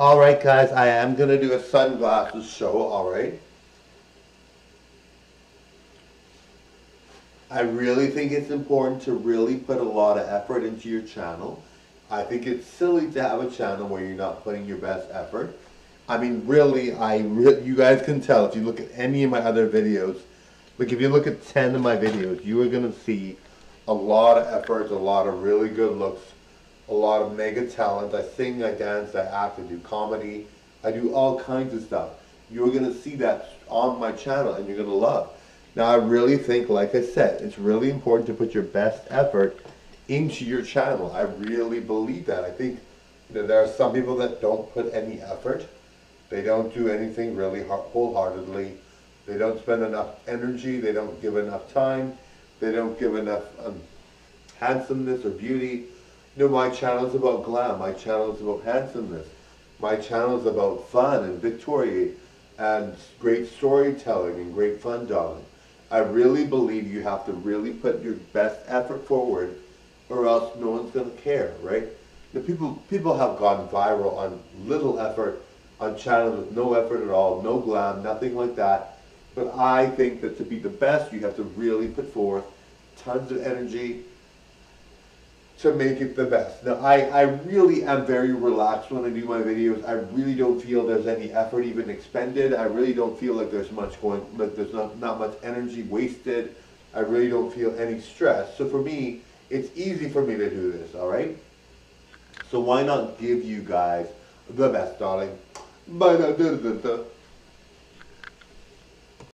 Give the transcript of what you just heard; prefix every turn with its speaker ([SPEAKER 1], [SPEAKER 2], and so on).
[SPEAKER 1] Alright guys, I am gonna do a sunglasses show, alright? I really think it's important to really put a lot of effort into your channel. I think it's silly to have a channel where you're not putting your best effort. I mean, really, I re you guys can tell if you look at any of my other videos. Like if you look at 10 of my videos, you are gonna see a lot of effort, a lot of really good looks, a lot of mega talent. I sing, I dance, I act, I do comedy, I do all kinds of stuff. You're gonna see that on my channel and you're gonna love. Now I really think, like I said, it's really important to put your best effort into your channel. I really believe that. I think there are some people that don't put any effort. They don't do anything really wholeheartedly. They don't spend enough energy. They don't give enough time. They don't give enough um, handsomeness or beauty. You know, my channel is about glam. My channel is about handsomeness. My channel is about fun and victory and great storytelling and great fun darling. I really believe you have to really put your best effort forward or else no one's going to care, right? The people, people have gone viral on little effort, on channels with no effort at all, no glam, nothing like that. But I think that to be the best, you have to really put forth tons of energy, to make it the best. Now, I, I really am very relaxed when I do my videos. I really don't feel there's any effort even expended. I really don't feel like there's much going, like there's not, not much energy wasted. I really don't feel any stress. So for me, it's easy for me to do this, all right? So why not give you guys the best, darling? Bye.